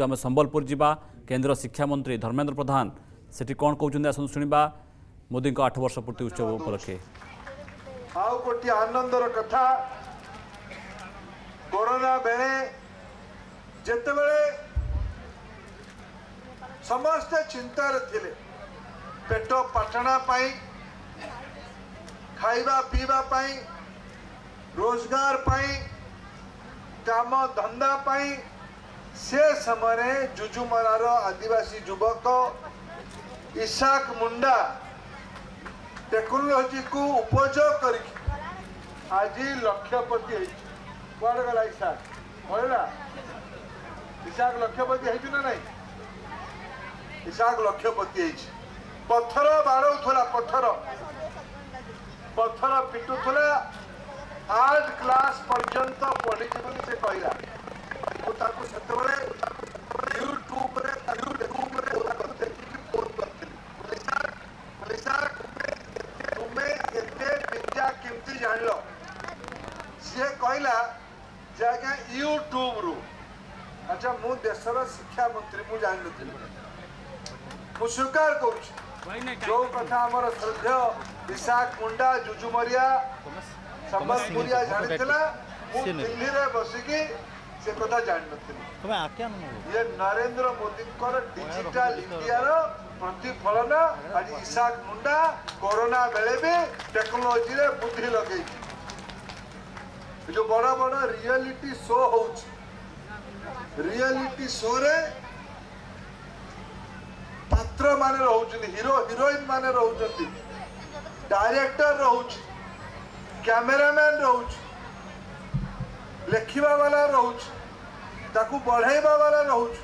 आम सम्बलपुर जा केन्द्र शिक्षामंत्री धर्मेन्द्र प्रधान से कौन कहते आसतु शुणा मोदी आठ वर्ष पूर्ति उत्सव उपलक्षे आउ गोटे आनंदर कथा कोरोना बेले जितेबले समस्ते चिंतार थे पेट पाटना खाइबा पीवा रोजगार कम धंदा ସେ ସମୟରେ ଜୁଜୁମରାର ଆଦିବାସୀ ଯୁବକ ଇଶାକ ମୁଣ୍ଡା ଟେକ୍ନୋଲୋଜିକୁ ଉପଯୋଗ କରିକି ଆଜି ଲକ୍ଷ୍ୟପତି ହେଇଛି କୁଆଡ଼େ ଗଲା ଇଶାକ ମହିଳା ଇଶାକ ଲକ୍ଷ୍ୟପତି ହେଇଛି ନା ନାହିଁ ଇଶାକ ଲକ୍ଷ୍ୟପତି ହେଇଛି ପଥର ବାଡ଼ଉଥିଲା ପଥର ପଥର ପିଟୁଥିଲା ଥାର୍ଡ଼ କ୍ଲାସ୍ ପର୍ଯ୍ୟନ୍ତ ପଢ଼ିଛି ବୋଲି ସେ କହିଲା मुस्वीकार कर जो कथा हमर श्रद्धेय विशाक मुंडा जुजुमरिया संबलपुरिया जानिथला मु दिल्ली रे बसिकी से कथा जान नथिले तमे आके न ये नरेंद्र मोदी कर डिजिटल तो- इंडिया रो प्रतिफलन आज इशाक मुंडा कोरोना बेले भी टेक्नोलॉजी रे बुद्धि लगै जो बड़ा बड़ा रियलिटी शो होउछ रियलिटी शो रे ଛାତ୍ର ମାନେ ରହୁଛନ୍ତି ହିରୋ ହିରୋଇନ୍ ମାନେ ରହୁଛନ୍ତି ଡାଇରେକ୍ଟର ରହୁଛି କ୍ୟାମେରାମ୍ୟାନ୍ ରହୁଛି ଲେଖିବା ବାଲା ରହୁଛି ତାକୁ ବଢ଼େଇବା ବାଲା ରହୁଛି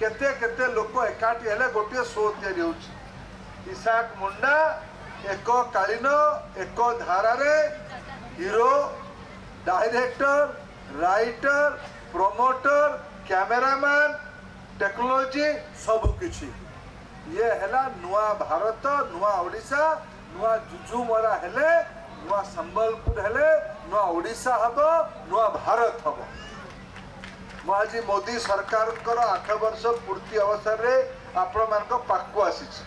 କେତେ କେତେ ଲୋକ ଏକାଠି ହେଲେ ଗୋଟିଏ ଶୋ ତିଆରି ହେଉଛି ଇଶାକ ମୁଣ୍ଡା ଏକକାଳୀନ ଏକ ଧାରାରେ hero director writer promoter cameraman technology ସବୁକିଛି ଇଏ ହେଲା ନୂଆ ଭାରତ ନୂଆ ଓଡ଼ିଶା ନୂଆ ଜୁଜୁମରା ହେଲେ ନୂଆ ସମ୍ବଲପୁର ହେଲେ ନୂଆ ଓଡ଼ିଶା ହେବ ନୂଆ ଭାରତ ହେବ ମୁଁ ଆଜି ମୋଦି ସରକାରଙ୍କର ଆଠ ବର୍ଷ ପୂର୍ତ୍ତି ଅବସରରେ ଆପଣମାନଙ୍କ ପାଖକୁ ଆସିଛି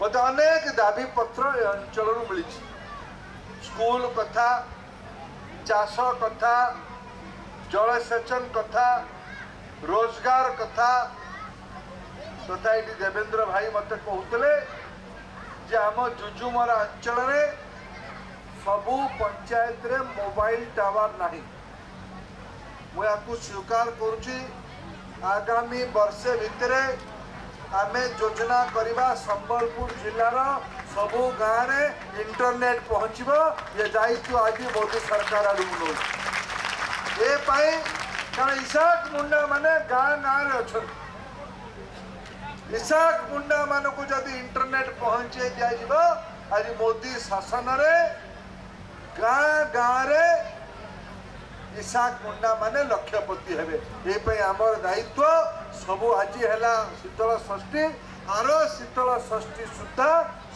ମୋତେ ଅନେକ ଦାବିପତ୍ର ଏ ଅଞ୍ଚଳରୁ ମିଳିଛି ସ୍କୁଲ କଥା ଚାଷ କଥା ଜଳସେଚନ କଥା ରୋଜଗାର କଥା तथा देवेंद्र भाई मत कहते आम जुजुमरा अंचल सबु पंचायत रे मोबाइल टावर ना मुझे स्वीकार करुच्ची आगामी वर्षे भितर योजना करवा संबलपुर जिलार सबु गाँव इंटरनेट पहुँचब ये जाइु आज मोदी सरकार आड़ कारण ईशाक मुंडा मैंने गाँ गाँव अच्छा ନିଶାକ ଗୁଣ୍ଡାମାନଙ୍କୁ ଯଦି ଇଣ୍ଟରନେଟ୍ ପହଞ୍ଚାଇ ଦିଆଯିବ ଆଜି ମୋଦି ଶାସନରେ ଗାଁ ଗାଁରେ ନିଶାକ ଗୁଣ୍ଡାମାନେ ଲକ୍ଷ୍ୟପତି ହେବେ ଏ ପାଇଁ ଆମର ଦାୟିତ୍ୱ ସବୁ ଆଜି ହେଲା ଶୀତଳ ଷଷ୍ଠୀ ଆର ଶୀତଳ ଷଷ୍ଠୀ ସୁଦ୍ଧା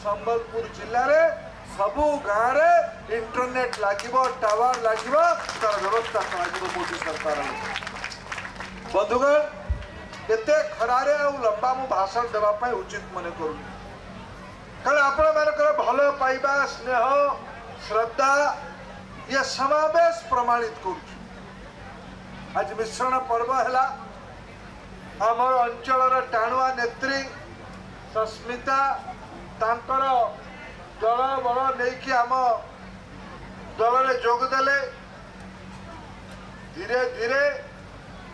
ସମ୍ବଲପୁର ଜିଲ୍ଲାରେ ସବୁ ଗାଁରେ ଇଣ୍ଟରନେଟ୍ ଲାଗିବ ଟାୱାର ଲାଗିବ ତାର ବ୍ୟବସ୍ଥା କରାଯିବ ମୋଦି ସରକାର ବନ୍ଧୁଗଣ एक्ति खरेारे आउ लम्बा म भाषण दबाई उचित मनकु आप भ स्नेह श्रद्धा इस प्रमाणित आज मिश्रण पर्व होला अञ्चर टाणु नेत्री सस्मिताल बढी आम दलले जे धेरै धीर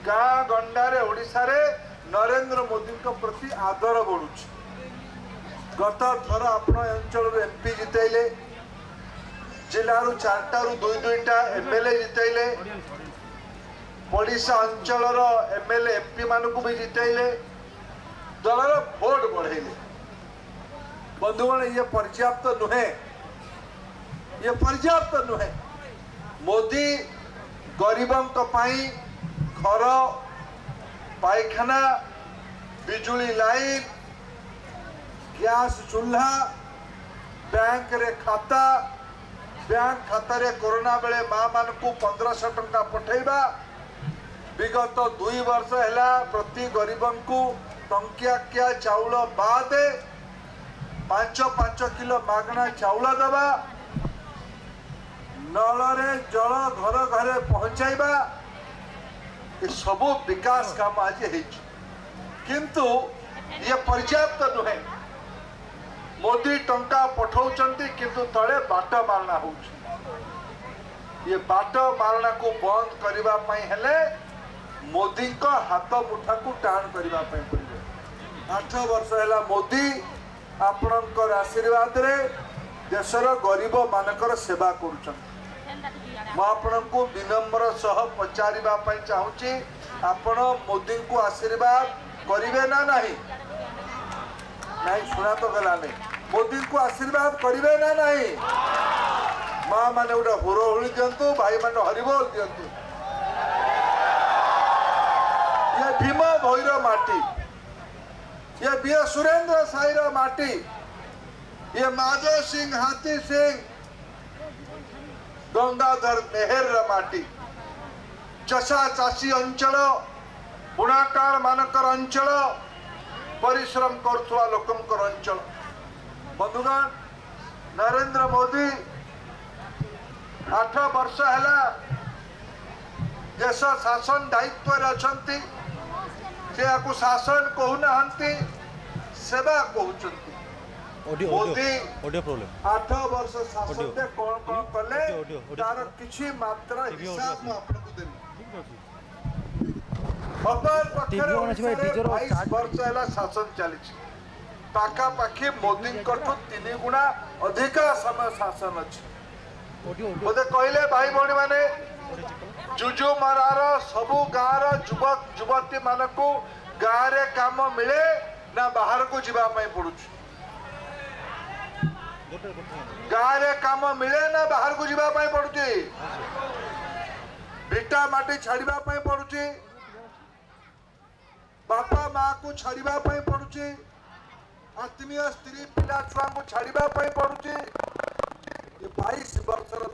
गाँ गंडा रे ओडिसा रे नरेंद्र मोदी क प्रति आदर बड़ुछ गत थर आफ्नो अंचल एमपी जितैले जिल्ला रु चारटा रु दुई-दुईटा एमएलए जितैले ओडिसा अंचल र एमएलए एमपी मानु को भी जितैले दलरा वोट बढेले बन्दुआन ये पर्याप्त नुहे ये पर्याप्त नुहे मोदी गरिबंक पाई ঘর পায়খানা ବିଜୁଳି ଲାଇନ୍ ଗ୍ୟାସ୍ ଚୁହ୍ଲା ବ୍ୟାଙ୍କରେ ଖାତା ବ୍ୟାଙ୍କ ଖାତାରେ କରୋନା ବେଳେ ମାମାନଙ୍କୁ ପନ୍ଦରଶହ ଟଙ୍କା ପଠାଇବା ବିଗତ ଦୁଇ ବର୍ଷ ହେଲା ପ୍ରତି ଗରିବଙ୍କୁ ଟଙ୍କିଆକିଆ ଚାଉଳ ବାଦ ପାଞ୍ଚ ପାଞ୍ଚ କିଲୋ ମାଗଣା ଚାଉଳ ଦେବା ନଳରେ ଜଳ ଘର ଘରେ ପହଞ୍ଚାଇବା ସବୁ ବିକାଶ କାମ ଆଜି ହେଇଛି କିନ୍ତୁ ଇଏ ପର୍ଯ୍ୟାପ୍ତ ନୁହେଁ ମୋଦି ଟଙ୍କା ପଠାଉଛନ୍ତି କିନ୍ତୁ ତଳେ ବାଟ ମାରଣା ହେଉଛି ଇଏ ବାଟ ମାରଣାକୁ ବନ୍ଦ କରିବା ପାଇଁ ହେଲେ ମୋଦିଙ୍କ ହାତ ମୁଠାକୁ ଟାଣ କରିବା ପାଇଁ ପଡ଼ିବ ଆଠ ବର୍ଷ ହେଲା ମୋଦି ଆପଣଙ୍କର ଆଶୀର୍ବାଦରେ ଦେଶର ଗରିବମାନଙ୍କର ସେବା କରୁଛନ୍ତି ମୁଁ ଆପଣଙ୍କୁ ବିନମ୍ର ସହ ପଚାରିବା ପାଇଁ ଚାହୁଁଛି ଆପଣ ମୋଦିଙ୍କୁ ଆଶୀର୍ବାଦ କରିବେ ନା ନାହିଁ ନାହିଁ ଶୁଣା ତ ଗଲାନି ମୋଦିଙ୍କୁ ଆଶୀର୍ବାଦ କରିବେ ନା ନାହିଁ ମା ମାନେ ଗୋଟେ ହୁରହୁଳି ଦିଅନ୍ତୁ ଭାଇମାନେ ହରିବୋଲ ଦିଅନ୍ତୁ ଇଏ ଭୀମ ଭୈର ମାଟି ଇଏ ବିଏ ସୁରେନ୍ଦ୍ର ସାହିର ମାଟି ଇଏ ମାଧ ସିଂ ହାତୀ ସିଂ गङाधर मेहे र माछा चासी अञ्चल मानकर अञ्चल परिश्रम गरो अञ्च नरेन्द्र मोदी आठ वर्ष होला देश शासन दायित्व अहिले यहाँको शासन कति कि ଅଡ଼ିଓ ଅଡ଼ିଓ ପ୍ରୋବ୍ଲେମ୍ ଆଠ ବର୍ଷ ଶାସନରେ କ'ଣ କ'ଣ କଲେ ତାର କିଛି ମାତ୍ରା ହିସାବ ମୁଁ ଆପଣଙ୍କୁ ଦେବି ବର୍ତ୍ତମାନ ପାଖରେ ବାଇଶ ବର୍ଷ ହେଲା ଶାସନ ଚାଲିଛି ପାଖାପାଖି ମୋଦିଙ୍କଠୁ ତିନି ଗୁଣା ଅଧିକ ସମୟ ଶାସନ ଅଛି ମୋତେ କହିଲେ ଭାଇ ଭଉଣୀମାନେ ଜୁଜୁମରାର ସବୁ ଗାଁର ଯୁବକ ଯୁବତୀମାନଙ୍କୁ ଗାଁରେ କାମ ମିଳେ ନା ବାହାରକୁ ଯିବା ପାଇଁ ପଡ଼ୁଛି ଗାଁରେ କାମ ମିଳେ ନା ବାହାରକୁ ଯିବା ପାଇଁ ପଡୁଛି ଭିଟା ମାଟି ଛାଡିବା ପାଇଁ ପଡୁଛି ବାପା ମାଆକୁ ଛାଡିବା ପାଇଁ ପଡୁଛି ଆତ୍ମୀୟ ସ୍ତ୍ରୀ ପିଲା ଛୁଆଙ୍କୁ ଛାଡିବା ପାଇଁ ପଡୁଛି ବାଇଶ ବର୍ଷର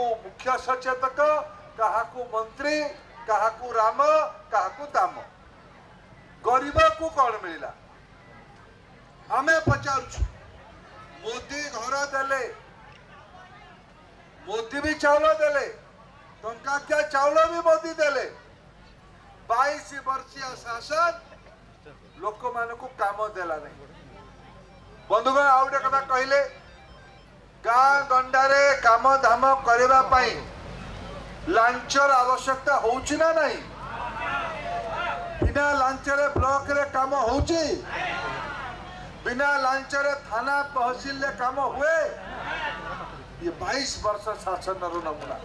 କାହାକୁ ମୁଖ୍ୟ ସଚେତକ କାହାକୁ ମନ୍ତ୍ରୀ କାହାକୁ ରାମ କାହାକୁ ଦାମ ଗରିବକୁ କ'ଣ ମିଳିଲା ଆମେ ପଚାରୁଛୁ ମୋଦି ଘର ଦେଲେ ମୋଦି ବି ଚାଉଳ ଦେଲେ ଟଙ୍କାକିଆ ଚାଉଳ ବି ମୋଦି ଦେଲେ ବାଇଶ ବର୍ଷୀୟ ଶାସନ ଲୋକମାନଙ୍କୁ କାମ ଦେଲା ନାହିଁ ବନ୍ଧୁଗଣ ଆଉ ଗୋଟେ କଥା କହିଲେ ଗାଁ ଗଣ୍ଡାରେ କାମ ଧାମ କରିବା ପାଇଁ ଲାଞ୍ଚର ଆବଶ୍ୟକତା ହେଉଛି ନା ନାହିଁ ବିନା ଲାଞ୍ଚରେ ବ୍ଲକରେ କାମ ହେଉଛି ବିନା ଲାଞ୍ଚରେ ଥାନା ତହସିଲରେ କାମ ହୁଏ ଇଏ ବାଇଶ ବର୍ଷ ଶାସନର ନମୁନା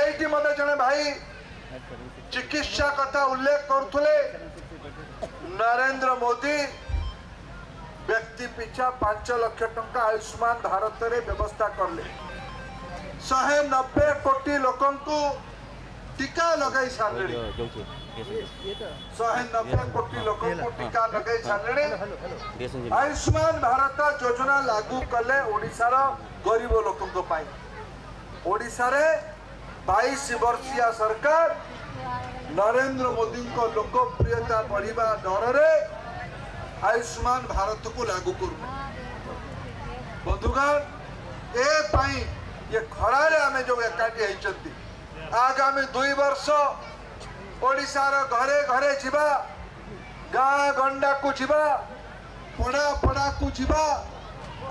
ଏଇଠି ମୋତେ ଜଣେ ଭାଇ ଚିକିତ୍ସା କଥା ଉଲ୍ଲେଖ କରୁଥିଲେ ନରେନ୍ଦ୍ର ମୋଦି ବ୍ୟକ୍ତି ପିଛା ପାଞ୍ଚ ଲକ୍ଷ ଟଙ୍କା ଆୟୁଷ୍ମାନ ଭାରତରେ ବ୍ୟବସ୍ଥା କଲେ ଶହେ ନବେ କୋଟି ଲୋକଙ୍କୁ ଟିକା ଲଗାଇ ସାରିଲେଣି ଶହେ ନବେ କୋଟି ଲୋକଙ୍କୁ ଟିକା ଲଗାଇ ସାରିଲେଣି ଆୟୁଷ୍ମାନ ଭାରତ ଯୋଜନା ଲାଗୁ କଲେ ଓଡ଼ିଶାର ଗରିବ ଲୋକଙ୍କ ପାଇଁ ଓଡ଼ିଶାରେ ବାଇଶ ବର୍ଷିଆ ସରକାର ନରେନ୍ଦ୍ର ମୋଦିଙ୍କ ଲୋକପ୍ରିୟତା ବଢିବା ଡରରେ ଆୟୁଷ୍ମାନ ଭାରତକୁ ଲାଗୁ କରୁନୁ ବନ୍ଧୁଗଣ ଏ ପାଇଁ ଇଏ ଖରାରେ ଆମେ ଯୋଉ ଏକାଠି ହେଇଛନ୍ତି ଆଗାମୀ ଦୁଇ ବର୍ଷ ଓଡ଼ିଶାର ଘରେ ଘରେ ଯିବା ଗାଁ ଗଣ୍ଡାକୁ ଯିବା ପଡ଼ା ପଡ଼ାକୁ ଯିବା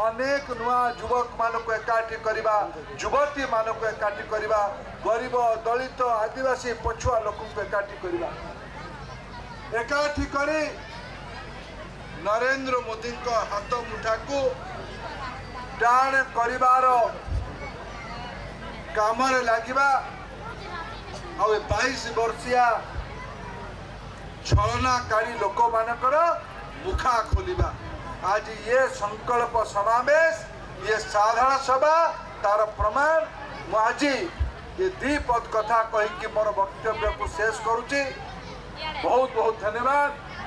ଅନେକ ନୂଆ ଯୁବକମାନଙ୍କୁ ଏକାଠି କରିବା ଯୁବତୀମାନଙ୍କୁ ଏକାଠି କରିବା ଗରିବ ଦଳିତ ଆଦିବାସୀ ପଛୁଆ ଲୋକଙ୍କୁ ଏକାଠି କରିବା ଏକାଠି କରି ନରେନ୍ଦ୍ର ମୋଦିଙ୍କ ହାତ ମୁଠାକୁ ଟାଣ କରିବାର କାମରେ ଲାଗିବା ଆଉ ଏ ବାଇଶ ବର୍ଷିଆ ଛଳନାକାରୀ ଲୋକମାନଙ୍କର ମୁଖା ଖୋଲିବା ଆଜି ଇଏ ସଂକଳ୍ପ ସମାବେଶ ଇଏ ସାଧାରଣ ସଭା ତାର ପ୍ରମାଣ ମୁଁ ଆଜି ये दीपद कथा कहीकि मोर वक्तव्य को शेष करुच्ची बहुत बहुत धन्यवाद